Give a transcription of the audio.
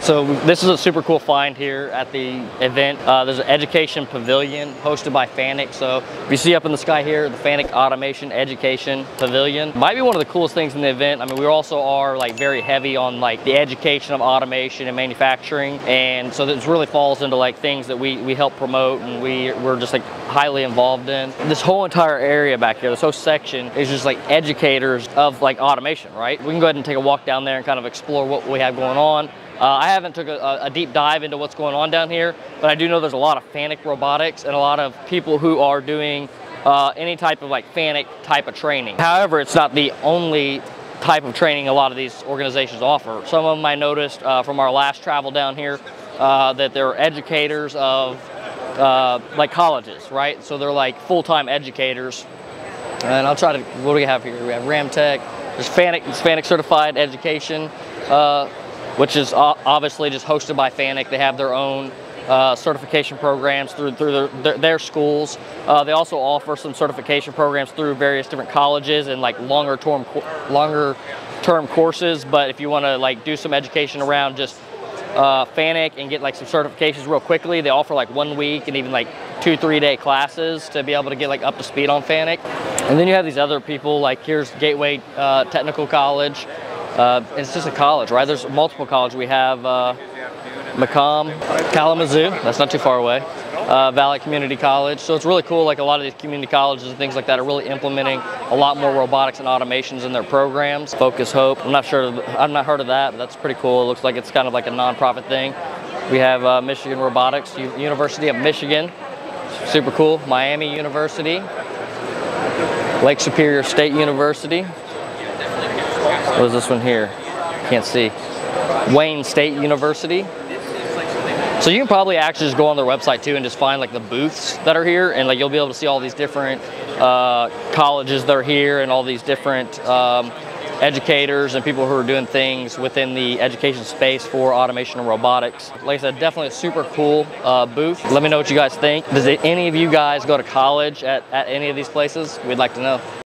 So this is a super cool find here at the event. Uh, there's an education pavilion hosted by FANUC. So if you see up in the sky here, the FANUC Automation Education Pavilion. Might be one of the coolest things in the event. I mean, we also are like very heavy on like the education of automation and manufacturing. And so this really falls into like things that we, we help promote and we, we're just like highly involved in. This whole entire area back here, this whole section is just like educators of like automation, right? We can go ahead and take a walk down there and kind of explore what we have going on. Uh, I haven't took a, a, deep dive into what's going on down here, but I do know there's a lot of FANUC robotics and a lot of people who are doing uh, any type of like FANUC type of training. However, it's not the only type of training a lot of these organizations offer. Some of them I noticed uh, from our last travel down here uh, that they're educators of uh, like colleges, right? So they're like full-time educators. And I'll try to, what do we have here? We have Ramtech, there's FANUC, FANUC certified education. Uh, which is obviously just hosted by FANUC. They have their own uh, certification programs through through their, their schools. Uh, they also offer some certification programs through various different colleges and like longer term longer term courses. But if you want to like do some education around just uh, FANUC and get like some certifications real quickly, they offer like one week and even like two three day classes to be able to get like up to speed on FANUC. And then you have these other people like here's Gateway uh, Technical College. Uh, it's just a college, right? There's multiple colleges. We have uh, Macomb, Kalamazoo, that's not too far away, uh, Valley Community College. So it's really cool, like a lot of these community colleges and things like that are really implementing a lot more robotics and automations in their programs. Focus Hope, I'm not sure, I've not heard of that, but that's pretty cool. It looks like it's kind of like a nonprofit thing. We have uh, Michigan Robotics, U University of Michigan, super cool. Miami University, Lake Superior State University, what is this one here? Can't see. Wayne State University. So you can probably actually just go on their website too and just find like the booths that are here and like you'll be able to see all these different uh, colleges that are here and all these different um, educators and people who are doing things within the education space for automation and robotics. Like I said, definitely a super cool uh, booth. Let me know what you guys think. Does any of you guys go to college at, at any of these places? We'd like to know.